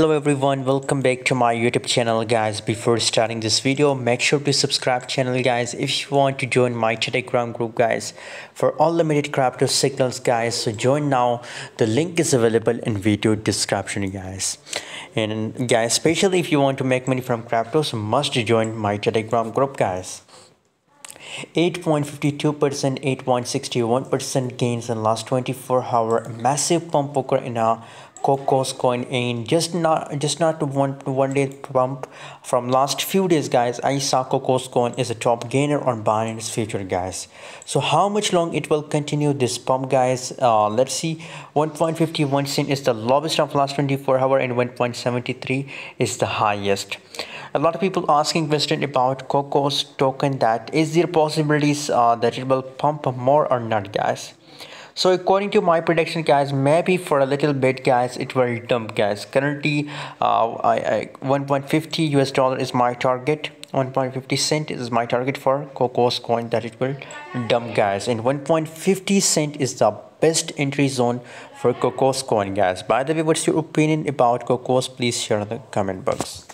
hello everyone welcome back to my youtube channel guys. Before starting this video make sure to subscribe channel guys if you want to join my telegram group guys for all limited crypto signals guys. So join now. The link is available in video description guys. And guys especially if you want to make money from cryptos must join my telegram group guys. 8.52% 8.61% gains in last 24 hour. Massive pump occur in a Cocos coin in. Just not just not to one one day pump from last few days guys I saw Cocos coin is a top gainer on Binance future guys. So how much long it will continue this pump guys? Uh, let's see. 1.51 cent is the lowest of last 24 hour and 1.73 is the highest. A lot of people asking question about Cocos token that is there possibilities uh, that it will pump more or not guys so according to my prediction guys maybe for a little bit guys it will dump guys. Currently uh, I, I 1.50 US dollar is my target. 1.50 cent is my target for Cocos coin that it will dump guys. And 1.50 cent is the best entry zone for Cocos coin guys. By the way what's your opinion about Cocos? Please share in the comment box